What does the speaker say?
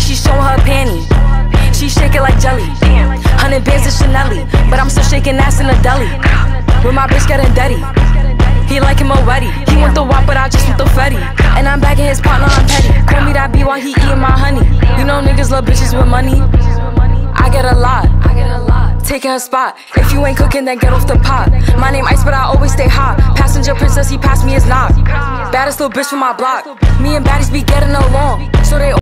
and she showing her panty. She shaking like jelly. Hundred bands of Chanel, but I'm still shaking ass in a deli. With my bitch getting dirty. He like him already. He want the wop, but I just want the fetty. And I'm back in his partner, I'm petty. Call me that B while he eating my honey. You know niggas love bitches with money. I get a lot. I get a lot. Taking a spot. If you ain't cooking, then get off the pot. My name Ice, but I always stay hot. Passenger princess, he passed me his Glock. Baddest little bitch from my block. Me and baddies be getting along, so they.